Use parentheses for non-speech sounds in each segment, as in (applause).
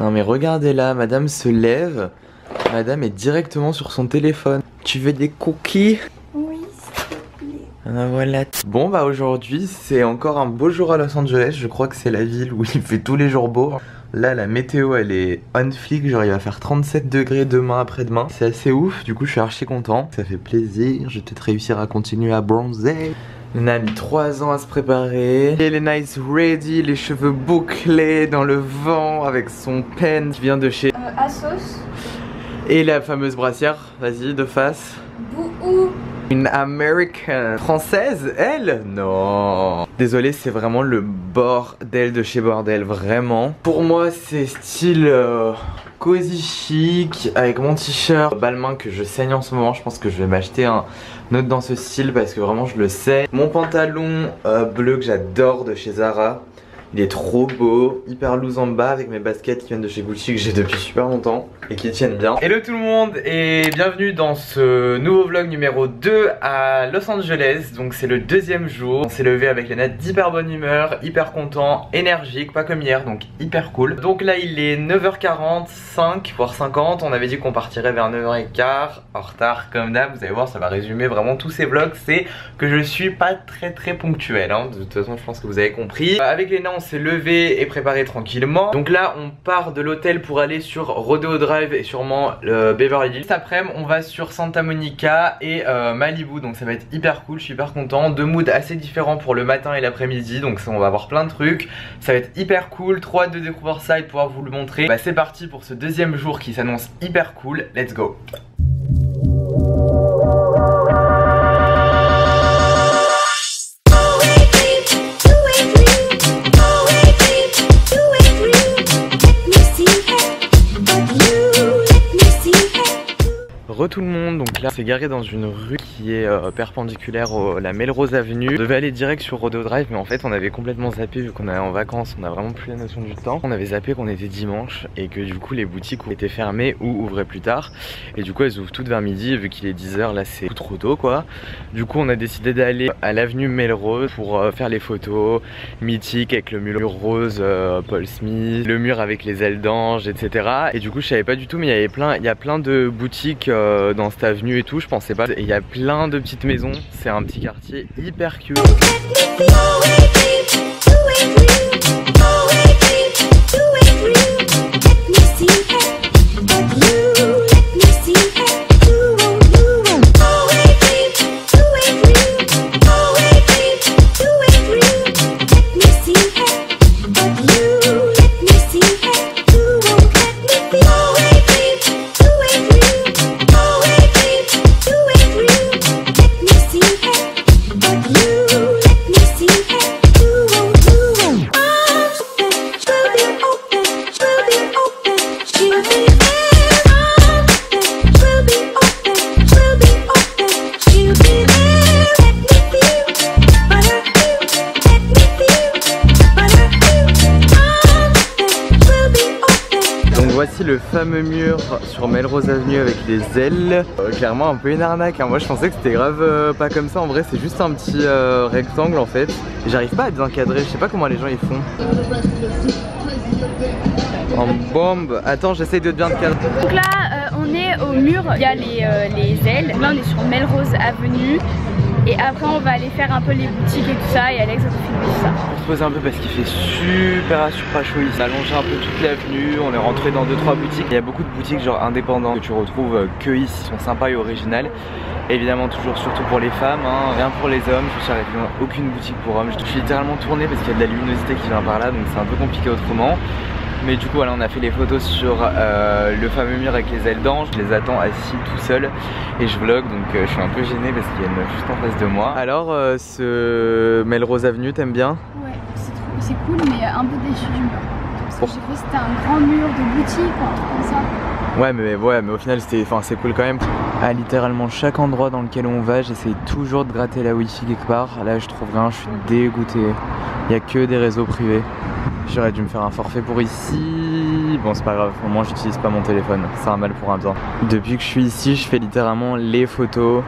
Non mais regardez là, madame se lève. Madame est directement sur son téléphone. Tu veux des cookies? Oui, s'il te plaît. Ah, voilà. Bon bah aujourd'hui c'est encore un beau jour à Los Angeles. Je crois que c'est la ville où il fait tous les jours beau. Là la météo elle est on flick, genre il va faire 37 degrés demain après-demain. C'est assez ouf, du coup je suis archi content. Ça fait plaisir, je vais peut-être réussir à continuer à bronzer. Lena a mis 3 ans à se préparer. Elena is ready, les cheveux bouclés dans le vent avec son pen qui vient de chez... Euh, Asos, Et la fameuse brassière, vas-y de face. Bouhou. Une américaine française, elle? Non Désolé, c'est vraiment le bordel de chez Bordel, vraiment. Pour moi, c'est style euh, cosy chic, avec mon t-shirt Balmain que je saigne en ce moment. Je pense que je vais m'acheter un autre dans ce style parce que vraiment je le sais. Mon pantalon euh, bleu que j'adore de chez Zara. Il est trop beau, hyper loose en bas avec mes baskets qui viennent de chez Gucci que j'ai depuis super longtemps et qui tiennent bien. Hello tout le monde et bienvenue dans ce nouveau vlog numéro 2 à Los Angeles. Donc c'est le deuxième jour. On s'est levé avec Lena d'hyper bonne humeur, hyper content, énergique, pas comme hier, donc hyper cool. Donc là il est 9h45 voire 50. On avait dit qu'on partirait vers 9h15 en retard comme d'hab. Vous allez voir, ça va résumer vraiment tous ces vlogs. C'est que je suis pas très très ponctuel. Hein. De toute façon, je pense que vous avez compris. Euh, avec Lena, on s'est levé et préparé tranquillement. Donc là, on part de l'hôtel pour aller sur Rodeo Drive et sûrement le Beverly Hills. Cet après-midi, on va sur Santa Monica et euh, Malibu. Donc ça va être hyper cool, je suis hyper content. Deux moods assez différents pour le matin et l'après-midi. Donc ça, on va avoir plein de trucs. Ça va être hyper cool. Trop hâte de découvrir ça et pouvoir vous le montrer. Bah, c'est parti pour ce deuxième jour qui s'annonce hyper cool. Let's go. Re tout le monde, donc là c'est garé dans une rue qui est euh, perpendiculaire à la Melrose Avenue. On devait aller direct sur Rodeo Drive mais en fait on avait complètement zappé vu qu'on est en vacances, on a vraiment plus la notion du temps. On avait zappé qu'on était dimanche et que du coup les boutiques étaient fermées ou ouvraient plus tard. Et du coup elles ouvrent toutes vers midi vu qu'il est 10h là c'est trop tôt quoi. Du coup on a décidé d'aller à l'avenue Melrose pour euh, faire les photos mythiques avec le mur rose euh, Paul Smith, le mur avec les ailes d'ange etc. Et du coup je savais pas du tout mais il y avait plein, il y a plein de boutiques euh, dans cette avenue et tout, je pensais pas. Il y a plein de petites maisons, c'est un petit quartier hyper cute. Ailes. Euh, clairement un peu une arnaque. hein. Moi je pensais que c'était grave euh, pas comme ça. En vrai c'est juste un petit euh, rectangle en fait. J'arrive pas à bien cadrer. Je sais pas comment les gens ils font. En bombe. Attends j'essaye de bien te cadrer. Donc là, on est au mur, il y a les, les ailes. Là, on est sur Melrose Avenue. Et après, on va aller faire un peu les boutiques et tout ça. Et Alex va filmer tout ça. On se pose un peu parce qu'il fait super super chaud ici. On a un peu toute l'avenue, on est rentré dans 2-3 boutiques. Il y a beaucoup de boutiques genre indépendantes que tu retrouves euh, que ici, sont sympas et originales. Évidemment toujours surtout pour les femmes, hein, rien pour les hommes. Je dans aucune boutique pour hommes. Je suis littéralement tourné parce qu'il y a de la luminosité qui vient par là, donc c'est un peu compliqué autrement. Mais du coup voilà on a fait les photos sur euh, le fameux mur avec les ailes d'ange Je les attends assis tout seul et je vlog donc euh, je suis un peu gêné parce qu'il y a une meuf juste en face de moi Alors euh, ce Melrose Avenue t'aimes bien? Ouais, c'est cool, mais un peu déçu du mur. Parce que j'ai cru que c'était un grand mur de boutique ou un truc comme ça. Ouais mais ouais mais au final c'était enfin c'est cool quand même. À littéralement chaque endroit dans lequel on va, j'essaye toujours de gratter la wifi quelque part. Là je trouve rien, je suis dégoûté. Il y a que des réseaux privés. J'aurais dû me faire un forfait pour ici. Bon c'est pas grave, au moins j'utilise pas mon téléphone. C'est un mal pour un bien. Depuis que je suis ici, je fais littéralement les photos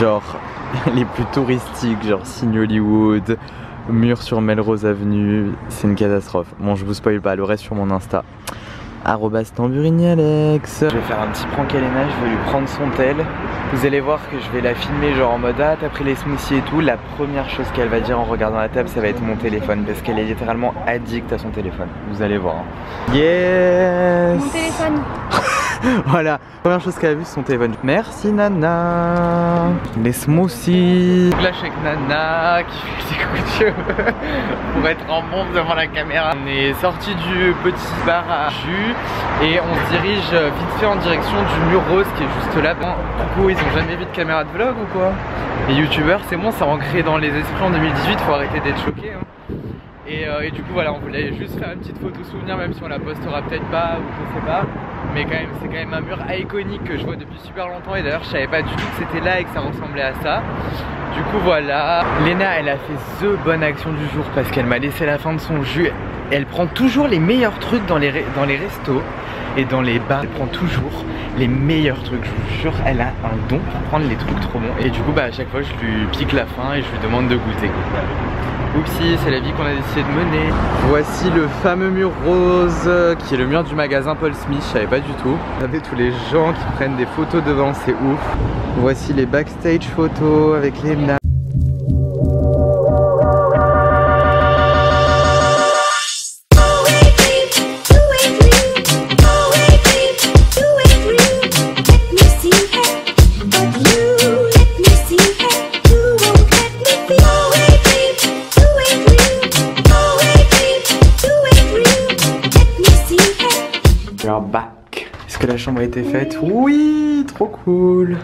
genre (laughs) les plus touristiques, genre signe Hollywood, mur sur Melrose Avenue. C'est une catastrophe. Bon je vous spoil pas, le reste sur mon Insta. Arrobas tamburini Alex. Je vais faire un petit prank à Elena, je vais lui prendre son tel. Vous allez voir que je vais la filmer genre en mode ah t'as pris les smoothies et tout. La première chose qu'elle va dire en regardant la table ça va être mon téléphone parce qu'elle est littéralement addict à son téléphone. Vous allez voir. hein. Yes Mon téléphone. (laughs) (laughs) Voilà, première chose qu'elle a vue c'est son téléphone. Merci Nana Les smoothies suis avec Nana qui fait ses coups de cheveux (laughs) pour être en bombe devant la caméra. On est sorti du petit bar à jus et on se dirige vite fait en direction du mur rose qui est juste là. Du coup ils ont jamais vu de caméra de vlog ou quoi? Les youtubeurs c'est bon, ça a ancré dans les esprits en 2018, faut arrêter d'être choqué. hein. Et, euh, et du coup voilà, on voulait juste faire une petite photo souvenir même si on la postera peut-être pas ou je sais pas. Mais quand même, c'est quand même un mur iconique que je vois depuis super longtemps et d'ailleurs je savais pas du tout que c'était là et que ça ressemblait à ça. Du coup voilà, Léna elle a fait the bonne action du jour parce qu'elle m'a laissé la fin de son jus. Elle prend toujours les meilleurs trucs dans les, restos et dans les bars. Elle prend toujours les meilleurs trucs, je vous jure, elle a un don pour prendre les trucs trop bons. Et du coup bah à chaque fois je lui pique la faim et je lui demande de goûter. Oupsie, c'est la vie qu'on a décidé de mener. Voici le fameux mur rose qui est le mur du magasin Paul Smith, je savais pas du tout. Avez tous les gens qui prennent des photos devant, c'est ouf. Voici les backstage photos avec les. Back. Est-ce que la chambre a été faite Oui, trop cool.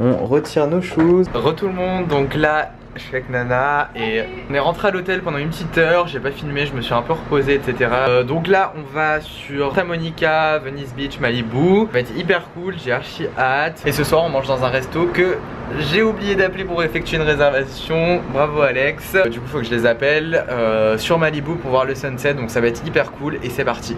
On retire nos choses. Re tout le monde, donc là je suis avec Nana et on est rentré à l'hôtel pendant une petite heure, j'ai pas filmé, je me suis un peu reposé etc. Euh, donc là on va sur Santa Monica, Venice Beach, Malibu. Ça va être hyper cool, j'ai archi hâte. Et ce soir on mange dans un resto que j'ai oublié d'appeler pour effectuer une réservation. Bravo Alex. Euh, Du coup faut que je les appelle euh, sur Malibu pour voir le sunset donc ça va être hyper cool et c'est parti.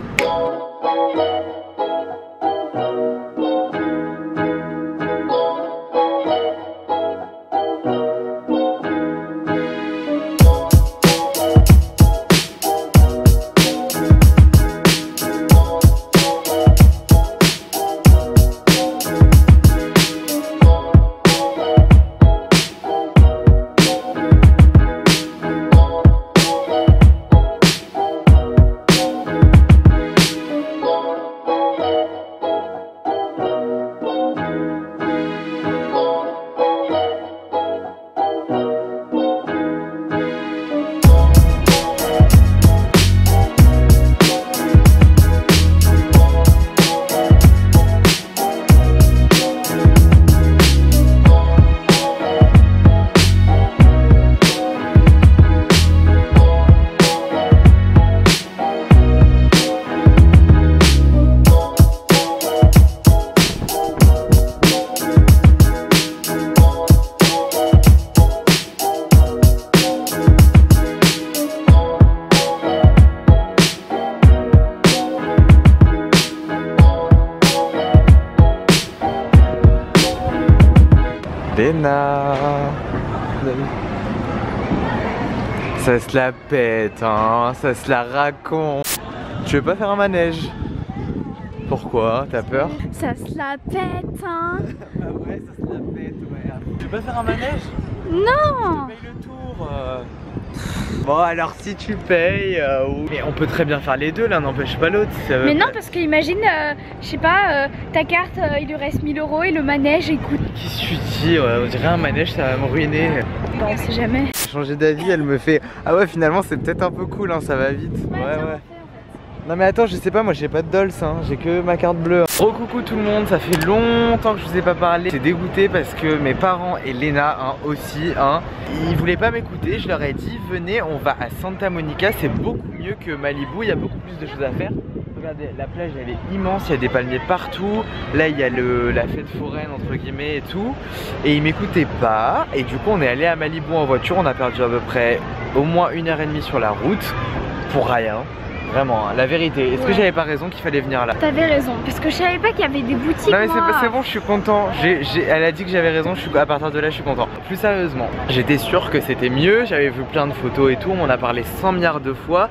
Se la pète, hein, ça se la raconte. Tu veux pas faire un manège? Pourquoi? T'as peur? Ça se la pète, hein Ah ouais, ça se la pète, ouais. Tu veux pas faire un manège? Non Paye le tour euh. Bon alors si tu payes, euh, ou- mais on peut très bien faire les deux, l'un n'empêche pas l'autre. ça veut Mais non, parce qu'imagine, euh, je sais pas, euh, ta carte, euh, il lui reste 1000 euros et le manège, il coûte. Qu'est-ce que tu dis ouais, On dirait un manège, ça va me ruiner. Bon, on sait jamais. Changer d'avis, elle me fait Ah ouais, finalement c'est peut-être un peu cool, hein, ça va vite. Ouais, ouais. Non mais attends, je sais pas, moi j'ai pas de dolls, hein, j'ai que ma carte bleue. Gros coucou tout le monde, ça fait longtemps que je vous ai pas parlé. J'étais dégoûté parce que mes parents et Léna hein, aussi, hein, ils voulaient pas m'écouter. Je leur ai dit venez, on va à Santa Monica, c'est beaucoup mieux que Malibu, il y a beaucoup plus de choses à faire. Regardez, la plage elle est immense, il y a des palmiers partout. Là il y a le, la fête foraine entre guillemets et tout. Et ils m'écoutaient pas. Et du coup on est allé à Malibu en voiture, on a perdu à peu près au moins une heure et demie sur la route pour rien. Vraiment, hein, la vérité. Est-ce que j'avais pas raison qu'il fallait venir là T'avais raison, parce que je savais pas qu'il y avait des boutiques. non mais c'est bon, je suis content. Elle a dit que j'avais raison. Je suis à partir de là, je suis content. Plus sérieusement, j'étais sûr que c'était mieux. J'avais vu plein de photos et tout. On m'en a parlé 100 milliards de fois.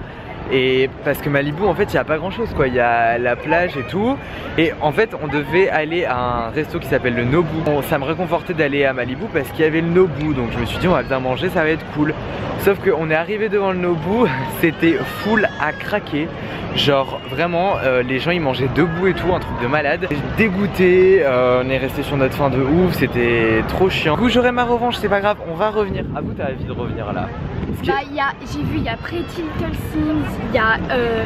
Et parce que Malibu, en fait, il n'y a pas grand chose quoi. Il y a la plage et tout. Et en fait, on devait aller à un resto qui s'appelle le Nobu. Bon, ça me réconfortait d'aller à Malibu parce qu'il y avait le Nobu. Donc je me suis dit, on va bien manger, ça va être cool. Sauf qu'on est arrivé devant le Nobu, (laughs) c'était full à craquer. Genre vraiment, euh, les gens ils mangeaient debout et tout, un truc de malade. Dégoûté, euh, on est resté sur notre faim de ouf, c'était trop chiant. Du coup, j'aurai ma revanche, c'est pas grave, on va revenir. Ah, vous, t'as envie de revenir là bah, j'ai vu, il y a Pretty Little Things, il y a, euh,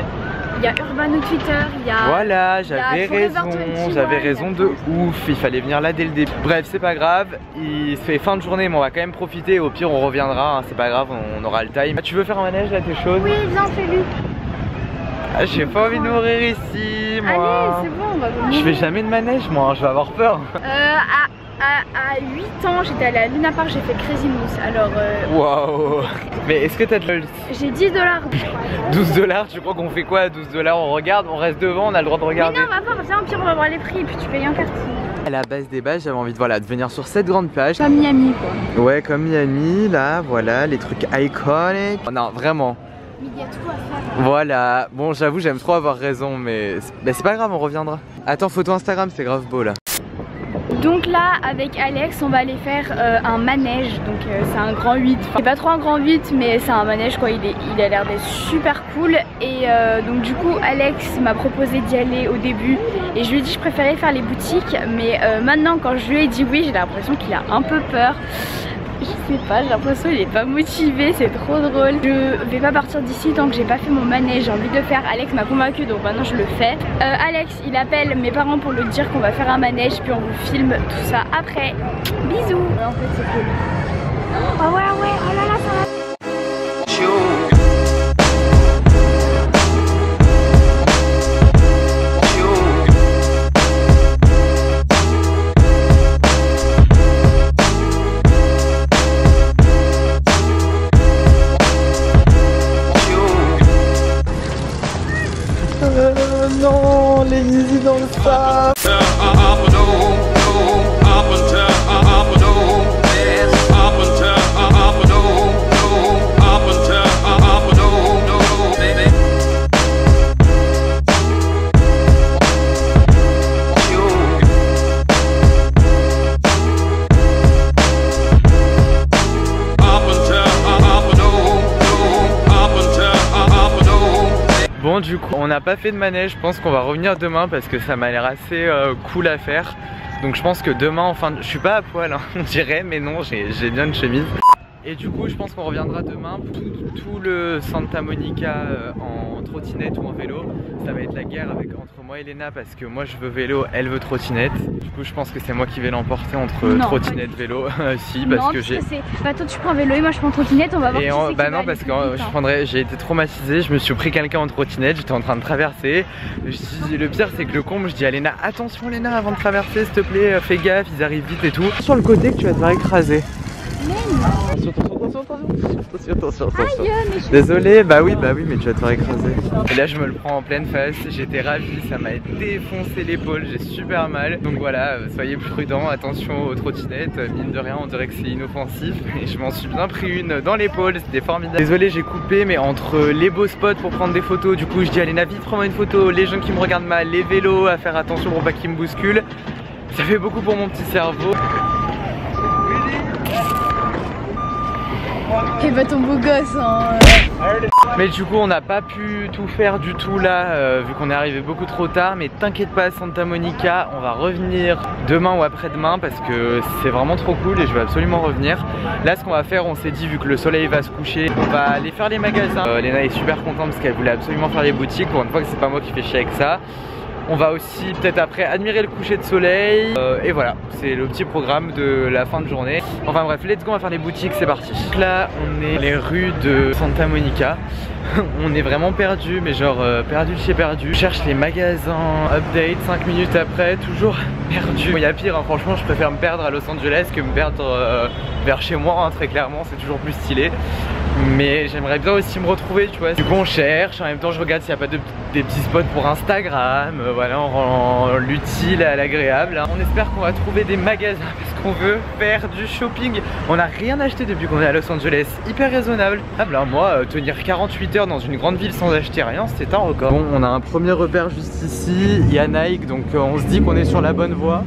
il y a Urban Outfitter, il y a. Voilà, j'avais raison, j'avais raison de ouf. Il fallait venir là dès le début. Bref, c'est pas grave. Il se fait fin de journée, mais on va quand même profiter. Au pire, on reviendra. Hein, c'est pas grave, on aura le time. Ah, tu veux faire un manège là, t'es chaude Oui, viens, fais-lui. Ah, j'ai pas envie de mourir ici, moi. Allez, c'est bon, on va venir. Je fais jamais de manège, moi. Je vais avoir peur. Euh, à à, 8 ans, j'étais allée à Luna Park, j'ai fait Crazy Moose. Alors. Euh... Waouh Mais est-ce que t'as de J'ai 10 dollars. (laughs) 12 dollars, tu crois qu'on fait quoi à 12 dollars On regarde, on reste devant, on a le droit de regarder. Mais non, on va voir, viens, pire, on va voir les prix, puis tu payes en carte. À la base des bases, j'avais envie de, voilà, de venir sur cette grande plage. Comme Miami, quoi. Ouais, comme Miami, là, voilà, les trucs iconiques. Oh, non, vraiment. Mais il y a tout à faire. Voilà, bon, j'avoue, j'aime trop avoir raison, mais c'est pas grave, on reviendra. Attends, photo Instagram, c'est grave beau là. Donc là avec Alex on va aller faire euh, un manège. Donc euh, c'est un grand 8 C'est pas trop un grand 8 mais c'est un manège quoi. Il, est, il a l'air d'être super cool. Et euh, donc du coup Alex m'a proposé d'y aller au début. Et je lui ai dit je préférais faire les boutiques. Mais maintenant quand je lui ai dit oui j'ai l'impression qu'il a un peu peur je sais pas, j'ai l'impression qu'il est pas motivé, c'est trop drôle. Je vais pas partir d'ici tant que j'ai pas fait mon manège, j'ai envie de le faire. Alex m'a convaincu donc maintenant je le fais. Euh, Alex il appelle mes parents pour lui dire qu'on va faire un manège puis on vous filme tout ça après. Bisous En fait c'est cool. Oh ouais ouais, oh là là ça va on n'a pas fait de manège, je pense qu'on va revenir demain parce que ça m'a l'air assez euh, cool à faire. Donc je pense que demain, enfin je suis pas à poil hein, (laughs) on dirait mais non j'ai bien une chemise et du coup je pense qu'on reviendra demain tout, tout le Santa Monica euh, en trottinette ou en vélo. Ça va être la guerre avec, entre moi et Léna parce que moi je veux vélo, elle veut trottinette. Du coup je pense que c'est moi qui vais l'emporter entre trottinette vélo (laughs) Si parce que j'ai... Bah toi tu prends vélo et moi je prends trottinette on va voir et qui Bah non parce que je hein. prendrais, j'ai été traumatisé, je me suis pris quelqu'un en trottinette, j'étais en train de traverser. Le pire c'est que le con je dis à Léna attention Léna avant de traverser s'il te plaît fais gaffe ils arrivent vite et tout Sur le côté que tu vas te faire écraser Attention, attention, attention, Désolé, bah oui, bah oui, mais tu vas te faire écraser. Et là, je me le prends en pleine face. J'étais ravi, ça m'a défoncé l'épaule, j'ai super mal. Donc voilà, euh, soyez prudents, attention aux trottinettes. Mine de rien, on dirait que c'est inoffensif. (laughs) Et je m'en suis bien pris une dans l'épaule, c'était formidable. Désolé, j'ai coupé, mais entre les beaux spots pour prendre des photos, du coup, je dis allez, vite, prends-moi une photo. Les gens qui me regardent mal, les vélos, à faire attention pour pas qu'ils me bousculent. Ça fait beaucoup pour mon petit cerveau. Et bah ton beau gosse hein. Mais du coup on n'a pas pu tout faire du tout là euh, vu qu'on est arrivé beaucoup trop tard. Mais t'inquiète pas Santa Monica on va revenir demain ou après-demain parce que c'est vraiment trop cool et je vais absolument revenir. Là ce qu'on va faire on s'est dit vu que le soleil va se coucher on va aller faire les magasins. Euh, Léna est super contente parce qu'elle voulait absolument faire les boutiques. Pour une fois que c'est pas moi qui fais chier avec ça on va aussi peut-être après admirer le coucher de soleil. Euh, Et voilà, c'est le petit programme de la fin de journée. Enfin bref, let's go, on va faire les boutiques, c'est parti. Là, on est les rues de Santa Monica. (laughs) On est vraiment perdu, mais genre euh, perdu de chez perdu. Je cherche les magasins, update 5 minutes après, toujours perdu. Il y a pire, hein, franchement, je préfère me perdre à Los Angeles que me perdre euh, vers chez moi, hein, très clairement, c'est toujours plus stylé Mais j'aimerais bien aussi me retrouver, tu vois. Du coup, on cherche. En même temps, je regarde s'il n'y a pas de, des petits spots pour Instagram. Euh, voilà, on rend l'utile à l'agréable. On espère qu'on va trouver des magasins (laughs) parce qu'on veut faire du shopping. On n'a rien acheté depuis qu'on est à Los Angeles. Hyper raisonnable. Ah, là, moi, euh, tenir 48 heures dans une grande ville sans acheter rien, c'est un record. Bon, on a un premier repère juste ici. Il y a Nike, donc euh, on se dit qu'on est sur la bonne voie.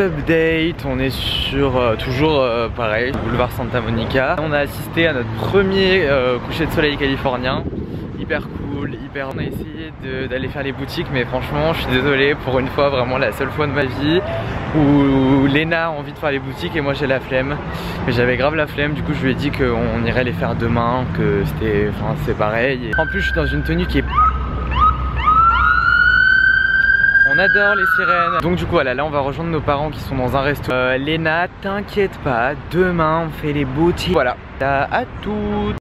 Update, on est sur euh, toujours euh, pareil, boulevard Santa Monica. On a assisté à notre premier euh, coucher de soleil californien, hyper cool, hyper... On a essayé d'aller faire les boutiques mais franchement je suis désolé pour une fois, vraiment la seule fois de ma vie où, Lena a envie de faire les boutiques et moi j'ai la flemme. J'avais grave la flemme, du coup je lui ai dit qu'on irait les faire demain, que c'était... Enfin c'est pareil. En plus je suis dans une tenue qui est on adore les sirènes. Donc du coup voilà, là on va rejoindre nos parents qui sont dans un resto. Euh, Léna, t'inquiète pas, demain on fait les boutiques. Voilà, à toutes.